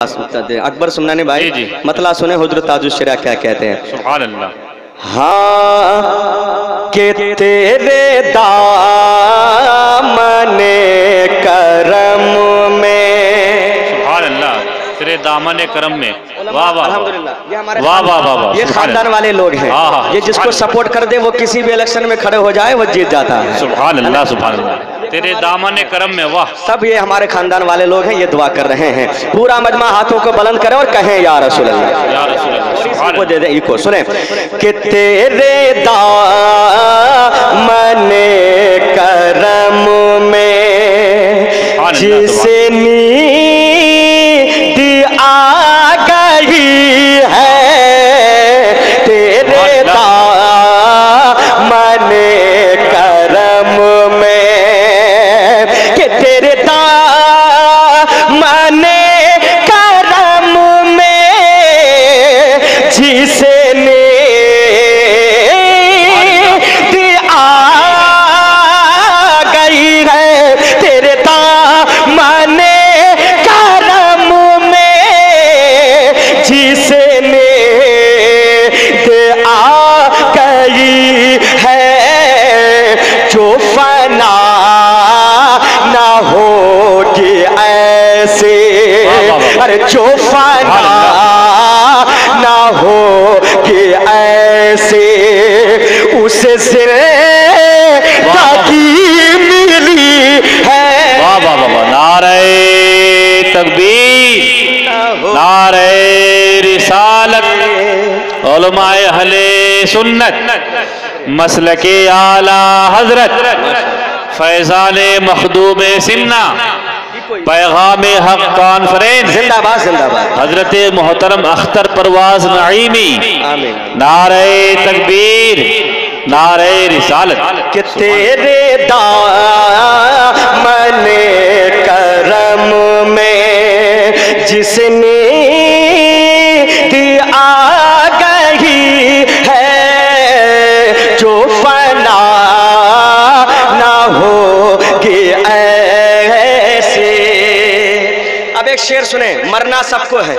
अकबर सुनाने भाई जी। मतला सुने हज़रत ताजुशरा क्या कहते हैं? सुभान अल्लाह हाँ के तेरे दामने करम तेरे दामन करम में। वाह वाह वाह। वाह वाह वाह ये खानदान वाले लोग हैं। हाँ, हाँ, ये जिसको सपोर्ट कर दे वो किसी भी इलेक्शन में खड़े हो जाए वो जीत जाता है। सुभान अल्लाह अल्लाह तेरे दामन करम में वाह। सब ये हमारे खानदान वाले लोग हैं ये दुआ कर रहे हैं। पूरा मजमा हाथों को बुलंद करें और कहें या रसूल या रसूल को दे दे इको सुने। कि तेरे दामने करम में जिसे जो फना ना होगी ऐसे उसे ज़िंदगी मिली है। वाह वाह नारे तकबीर नारे रिसालत, उलमाए अहले सुन्नत मसल के आला हज़रत फैजान मखदूम सिन्ना पैगाम हक कॉन्फ्रेंस। जिंदाबाद जिंदाबाद। हज़रत मोहतरम अख्तर परवाज नईमी। नारे तकबीर नारे रिसाल कि तेरे दामने करम में जिसने शेर सुने मरना सबको है।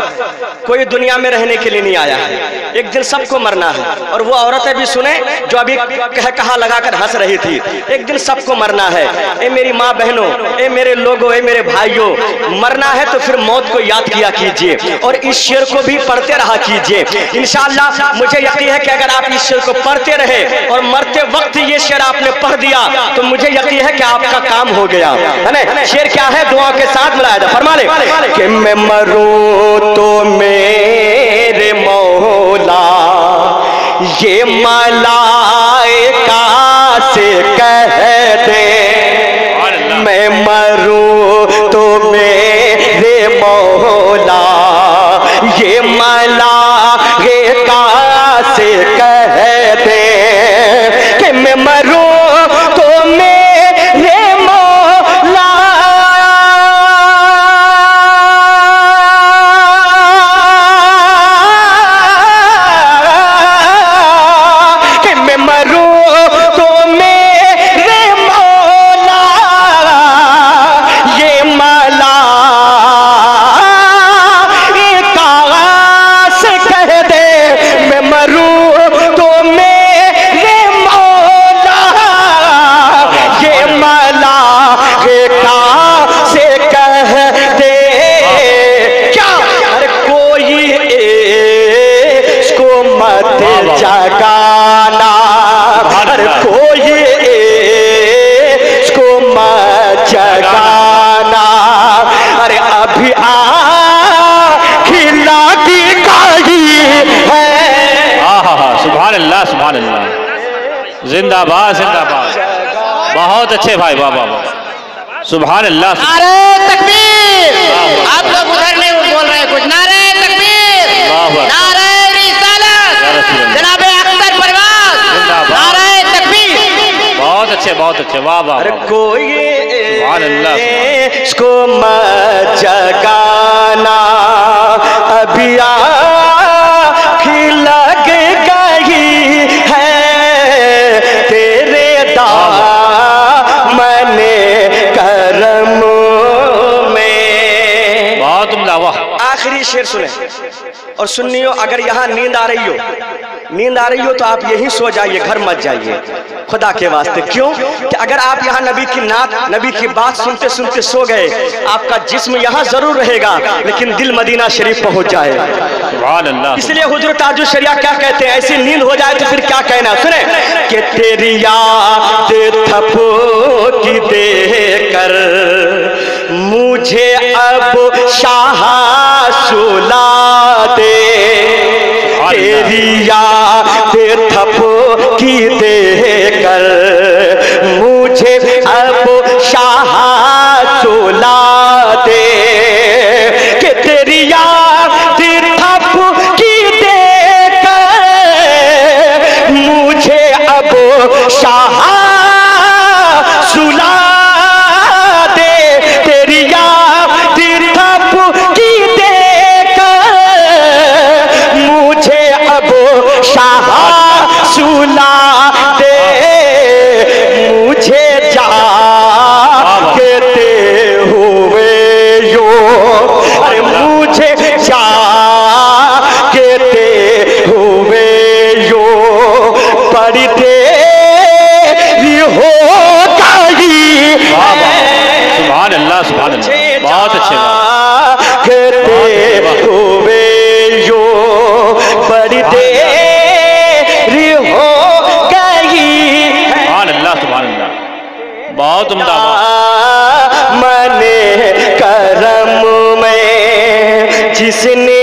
कोई दुनिया में रहने के लिए नहीं आया है। एक दिन सबको मरना है। और वो औरतें भी सुने, जो अभी कह कहा लगाकर हंस रही थी, एक दिन सबको मरना है। ए मेरी माँ बहनों, ए मेरे लोगों, ए मेरे भाइयों, मरना है तो फिर मौत को याद किया कीजिए, और इस शेर को भी पढ़ते रहा कीजिए। इंशाल्लाह, मुझे यकीन है कि अगर आप इस शेर को पढ़ते रहे, और मरते वक्त ये शेर आपने पढ़ दिया तो मुझे यकीन है कि आपका काम हो गया। है ना? शेर क्या है? दुआ के साथ मिलाया था। फरमा ले। मैं मरूं तो मेरे मलाइका से कह दे मैं मरूं तो मेरे मौला ये मलाइका से कह जगाना अरे कोई इसको मत जगाना अरे अभी आ खिला की गाड़ी है। आहा हा सुभान अल्लाह सुभान अल्लाह जिंदाबाद जिंदाबाद। बहुत अच्छे भाई वाह वाह वाह। सुभान अल्लाह नारे तकबीर। आप लोग उधर नहीं बोल रहे कुछ नारे तकबीर वाह वाह नारे रिसालत या रसूल अल्लाह। जनाबे अख्तर परवाज जिंदाबाद। नारे तकबीर बहुत अच्छे वाह वाह कोई इसको मत जगाना। अभी लग गई है तेरे दामने करम में बहुत आखिरी आखिरी शेर सुने। और सुनियो अगर यहाँ नींद आ रही हो नींद आ रही हो तो आप यहीं सो जाइए घर मत जाइए। खुदा के वास्ते क्यों? कि अगर आप यहाँ नबी की नात नबी की बात सुनते सुनते सो गए आपका जिस्म यहाँ ज़रूर रहेगा लेकिन दिल मदीना शरीफ पहुँच जाए। इसलिए हुजूर ताजु शरिया क्या कहते हैं? ऐसी नींद हो जाए तो फिर क्या कहना? सुने। कि तेरी याद थपो की दे कर मुझे अब शाह सुला दे। तेरी याद थपो की दे कर मुझे अब शाह चोला दे। के की अब शाह बड़ी देरी गई सुभान अल्लाह सुभान अल्लाह बहुत अच्छे बात। कहते हुए यो बड़ी देरी हो गई सुभान अल्लाह सुभान अल्लाह बहुत उम्दा मने करम में जिसने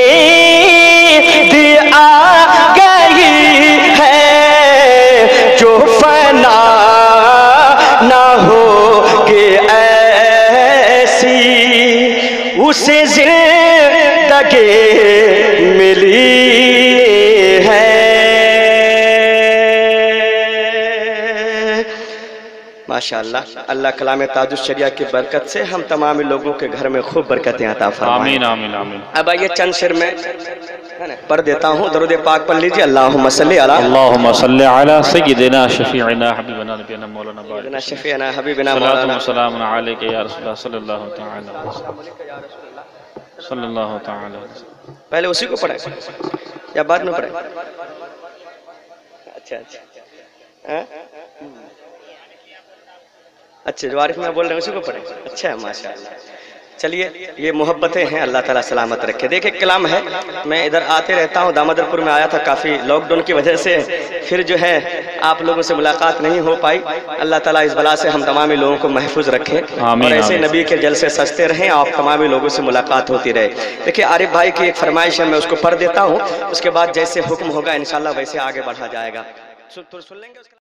मिली है। माशाअल्लाह अल्लाह कलाम ताजुस शरिया की बरकत से हम तमाम लोगों के घर में खूब बरकतें आता आमीन आमीन आमीन। अब आइए चंद शेर में पढ़ देता हूँ दरुद पाक पढ़ लीजिए अल्लाह सल्ली अला हबीबना नबीना मौलाना बारिक। शफीना हबीबिना मौलाना। या तआला अलैहि सल्लल्लाहु ताला पहले उसी को पढ़े या बाद में पढ़ा अच्छा अच्छा। हाँ? अच्छा जो आरिफ में बोल रहे हैं, उसी को पढ़े। अच्छा है, माशाल्लाह। चलिए ये मोहब्बतें हैं अल्लाह ताला सलामत रखे। देखिए कलाम है। मैं इधर आते रहता हूँ दामोदरपुर में आया था काफ़ी लॉकडाउन की वजह से। फिर जो है आप लोगों से मुलाकात नहीं हो पाई। अल्लाह ताला इस बला से हम तमामी लोगों को महफूज रखें और ऐसे नबी के जल से सस्ते रहें और तमामी लोगों से मुलाकात होती रहे। देखिए आरिफ भाई की एक फरमाइश है मैं उसको पढ़ देता हूँ। उसके बाद जैसे हुक्म होगा इंशाल्लाह वैसे आगे बढ़ा जाएगा। सुन, लेंगे